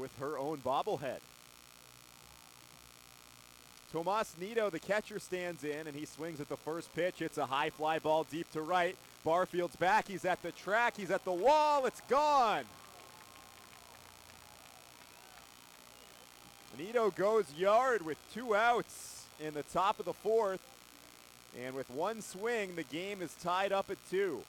with her own bobblehead. Tomas Nido, the catcher, stands in and he swings at the first pitch. It's a high fly ball deep to right. Barfield's back. He's at the track. He's at the wall. It's gone. Nido goes yard with two outs in the top of the fourth. And with one swing, the game is tied up at two.